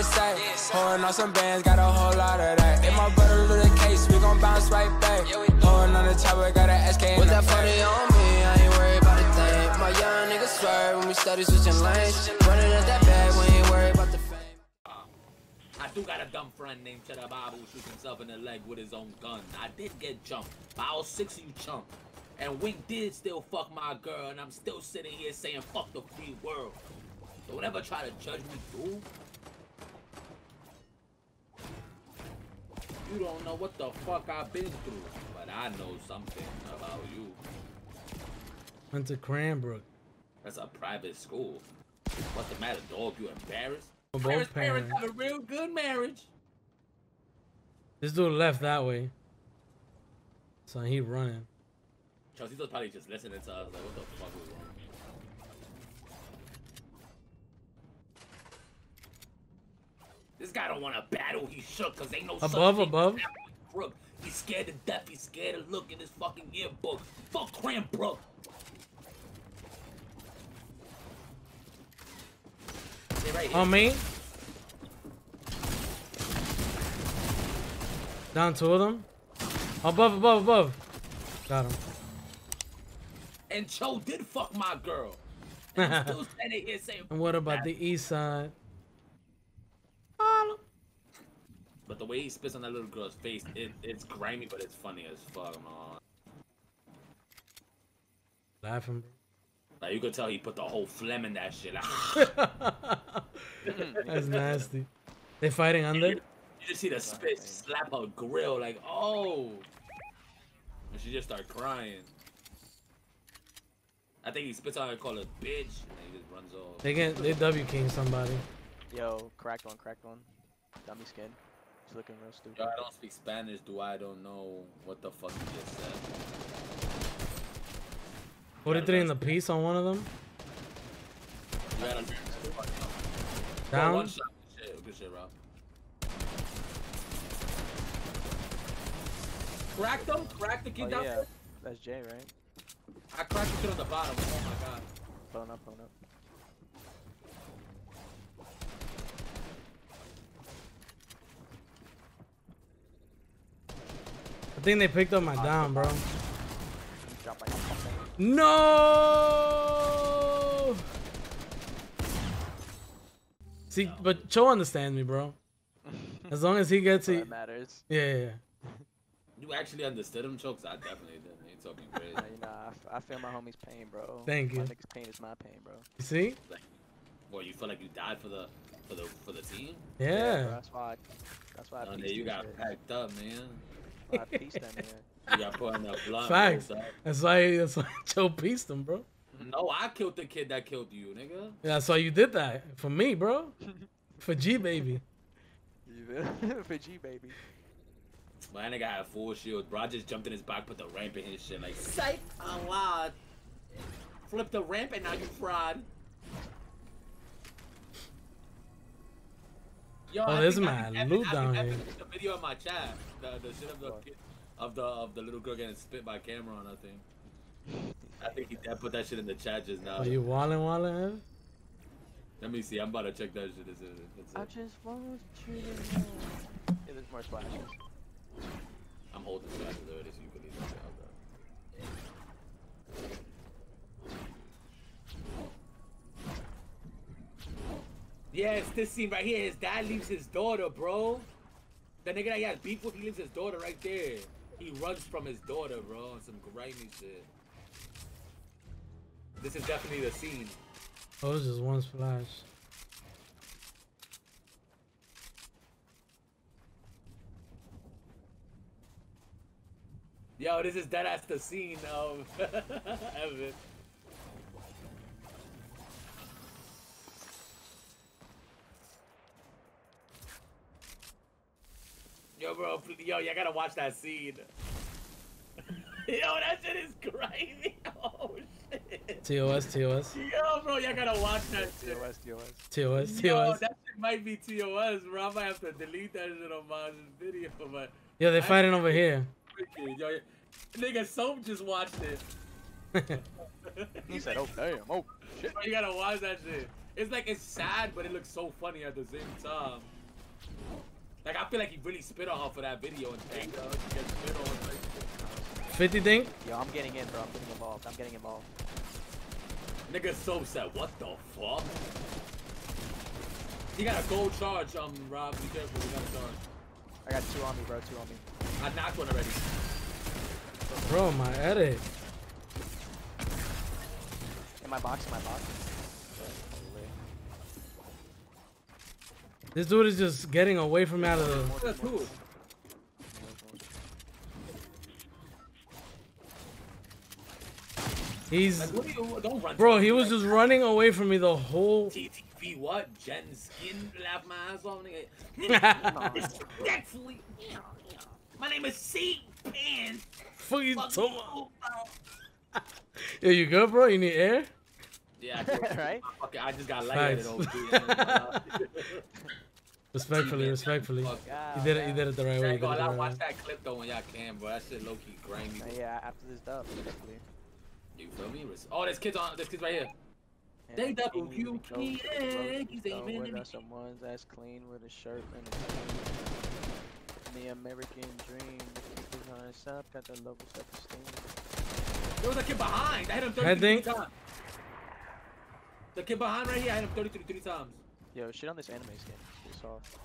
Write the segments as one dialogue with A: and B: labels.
A: to say. Holding on some bands, got a whole lot of that. If my brother do the case, we gon' bounce right back. Holding on the chopper, got a SK in
B: Put
A: the
B: that
A: back.
B: 40 on me, I ain't worried about a thing. My young niggas swerve when we study switching lanes. Running at that bag, we ain't worried about the fame.
C: I do got a dumb friend named Cheddar Bob who shoots himself in the leg with his own gun. I did get jumped, but all six of you chump. And we did still fuck my girl, and I'm still sitting here saying fuck the free world. Don't ever try to judge me, dude. You don't know what the fuck I've been through, but I know something about you.
D: Went to Cranbrook.
C: That's a private school. What's the matter, dog? You embarrassed? Parents,
D: both
C: parents
D: parents.
C: have a real good marriage.
D: This dude left that way. So he running.
C: Chelsea's probably just listening to us like, what the fuck is wrong? This guy don't want to battle. He shook because ain't no
D: Above, above.
C: Crook. He's scared to death. He's scared to look in his fucking yearbook. Fuck Cranbrook. Right.
D: On me. Down two of them. Above, above, above. Got him.
C: And Cho did fuck my girl. And still standing here saying.
D: And what about the east side?
C: But the way he spits on that little girl's face, it, it's grimy, but it's funny as fuck, man.
D: Laughing.
C: Like you could tell he put the whole phlegm in that shit.
D: That's nasty. They fighting under?
C: You just see the spit slap her grill, like, oh. And she just start crying. I think he spits on her, call her bitch, and then he just runs off.
D: They get they W king somebody.
E: Yo, cracked one, cracked one. Dummy skin. She's looking real stupid.
C: Yo, I don't speak Spanish, do I? don't know what the fuck he just said.
D: 43 in the piece on one of them.
C: You gotta
D: Down.
C: One shot. Good shit, good shit, Rob. Cracked him? Cracked the kid
E: Oh
C: down
E: yeah, that's Jay, right?
C: I cracked the kid on the bottom. Oh my god.
E: Pulling up, pulling up.
D: I think they picked up my down, bro.
E: Drop like.
D: No. See, but Cho understand me, bro. As long as he gets
E: That's
D: it,
E: matters.
D: yeah, yeah, yeah.
C: You actually understood him, Chokes? I definitely didn't. You talking crazy.
E: Yeah, you know, I, f- I feel my homie's pain, bro.
D: Thank you.
E: My
D: you.
E: nigga's pain is my pain, bro.
D: You see?
C: Well, you feel like you died for the for the for the team?
E: bro,
D: Yeah.
E: that's why. I, that's why I
C: Oh,
E: pieced
C: you got
E: shit.
C: packed up, man.
E: That's why I pieced that man.
C: You got put in the blood.
D: Facts.
C: bro.
D: That's why. That's why Cho pieced him, bro.
C: No, I killed the kid that killed you, nigga.
D: Yeah, that's why you did that for me, bro. For G baby.
E: For G, baby.
C: My nigga had full shield, bro. I just jumped in his back, put the ramp in his shit, like psych unlocked. Flip the ramp and now you fraud. Yo,
D: Oh,
C: I
D: there's
C: think- I
D: mad
C: think Evan-
D: loot down
C: think
D: here.
C: The video in my chat, the, the shit of the of the of the little girl getting spit by Cameron. I think. I think he I put that shit in the chat just now.
D: Are you walling, walling? Ev?
C: Let me see. I'm about to check that shit. Is it? That's
E: I
C: it.
E: just want you to know. Yeah, there's more splashes.
C: I'm holding fast already, so you can leave that out. Yeah, it's this scene right here. His dad leaves his daughter, bro. The nigga that he has beef with, he leaves his daughter right there. He runs from his daughter, bro, on some grimy shit. This is definitely the scene.
D: Oh, it's just one splash.
C: Yo, this is dead ass the scene of um, Evan. Yo, bro, yo, y'all gotta watch that scene. yo, that shit is grimy. Oh shit.
D: TOS, TOS,
C: Yo, bro, y'all gotta watch that shit.
E: TOS, TOS.
D: TOS, TOS.
C: Yo, that shit might be TOS, bro. I might have to delete that shit on my video, but
D: Yeah, they're fighting over here.
C: yo, nigga, Soap just watched it.
E: He said, oh, damn. Oh, shit.
C: Bro, you gotta watch that shit. It's like it's sad, but it looks so funny at the same time. Like I feel like he really spit on her for that video and thank her. She gets spit on. Like,
D: 50 think?
E: Yo, I'm getting in, bro. I'm getting involved. I'm getting involved.
C: nigga so sad. What the fuck? He got a gold charge, um, Rob. Be careful. He got a charge.
E: I got two on me, bro. Two on me.
C: I knocked one already.
D: Bro, my edit.
E: In my box, in my box.
D: This dude is just getting away from me out of the.
C: Cool.
D: He's.
C: Like, do don't run.
D: Bro, he was
C: like,
D: just running away from me the whole.
C: TTV what? Jen Skin laugh my ass off, nigga. My name is C Pan.
D: Fuck you
C: Fuck
D: talking
C: you.
D: about? Yo, you good, bro? You need air?
C: Yeah, I,
E: right?
C: Fuck it, I just got lightheaded
D: Facts.
C: over here.
D: Respectfully, respectfully.
C: Fuck.
D: You did it. You did it the right way. You
C: ain't
D: did it
C: gonna
D: the right
C: watch
D: way.
C: that clip though when y'all can, bro. That shit low key grimy.
E: Yeah, after this dub, definitely.
C: You feel me? Oh, there's kids on. There's kids right here.
E: And
C: They double
E: king
C: Q
E: goes
C: key,
E: to the road,
C: yeah,
E: he's
C: he's
E: done
C: aiming
E: with
C: at
E: us, someone's ass clean with a shirt and a jean. The American dream, the people's on his up, got the local self-esteem.
C: There was a kid behind. I hit him
D: I
C: 33 times. The kid behind right here, I hit him 33 times.
E: Yo, shit on this anime skin. It's soft.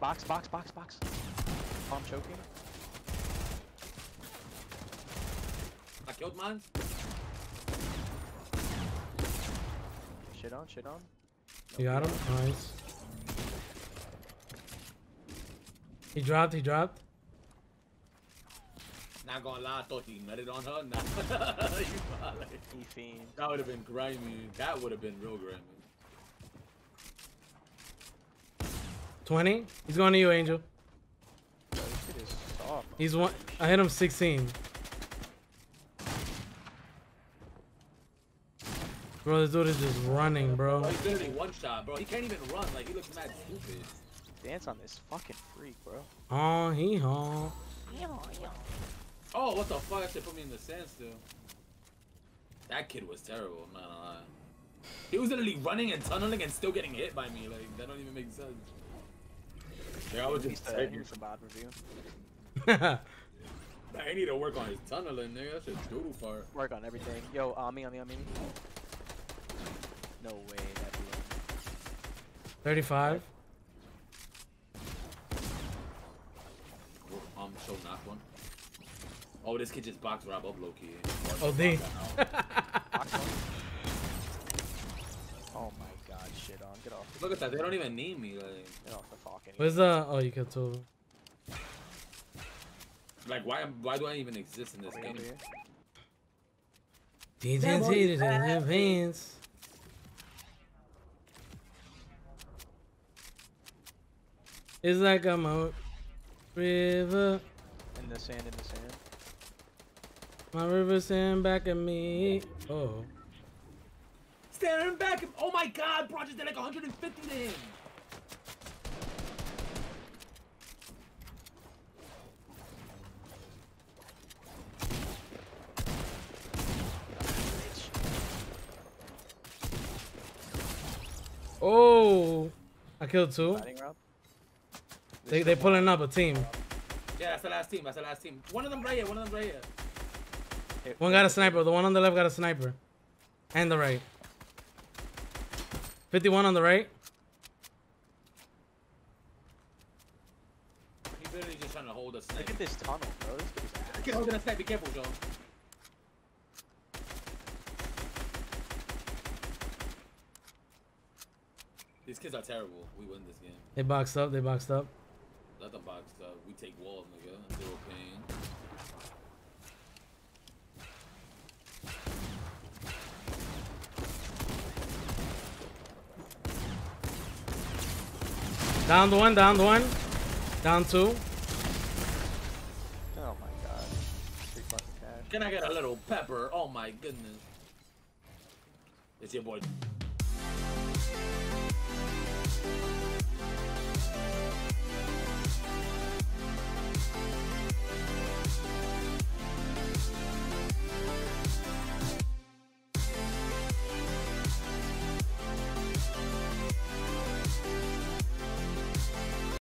E: Box, box, box, box. Oh, I'm choking.
C: I killed mine.
E: Shit on, shit on.
D: You got him? Nice. He dropped. He dropped.
C: Not gonna lie, I thought he nutted on her. Nah. you probably-
E: fiend.
C: that would have been grimy. That would have been real grimy.
D: 20. He's going to you, Angel.
E: Yo, this shit is soft.
D: He's one. I hit him 16. Bro, this dude is just running, bro.
C: Bro, he's literally one shot, bro. He can't even run. Like he looks mad stupid.
E: Dance on this fucking freak, bro.
D: Oh, he haw.
C: Oh, what the fuck? That shit put me in the sand still. That kid was terrible. I'm not gonna lie. He was literally running and tunneling and still getting hit by me. Like that don't even make sense. Like, I was just
E: the,
C: taking.
E: here's the bad review.
C: I need to work on his tunneling, nigga. That shit's doodle fart.
E: Work on everything. Yo, on me, on me, on me. No way, that'd be
D: 35.
C: Um, show knock one. Oh, this kid just box Rob up low key.
D: Oh, D.
E: Box. Oh my god, shit on. Get off.
C: Look at that. They don't even need me. Like,
E: Get off the fucking.
D: Where's the. Oh, you killed two.
C: like why? Why do I even exist in this
E: Way
C: game?
E: over here.
D: DJ cheated in his pants. It's like I'm a river.
E: In the sand, in the sand.
D: My river sand back at me. Oh.
C: Staring back. at- Oh my god, bro! I just did like 150 to him.
D: Oh. I killed two.
E: Fighting
D: They they pulling up a team.
C: Yeah, that's the last team. That's the last team. One of them right here. One of them right here.
E: Here,
D: One got a sniper. The one on the left got a sniper. And the right. 51 on the right.
C: He's literally just trying to hold us.
E: Look at this tunnel, bro. This kid is ass.
C: Kid holding a snipe. Be careful, Joe. These kids are terrible. We win this game.
D: They boxed up. They boxed up.
C: Let them box up. We take walls, nigga. Zero pain.
D: Down the one. Down the one. Down two.
E: Oh my god. Free fucking cash.
C: Can I get a little pepper? Oh my goodness. It's your boy.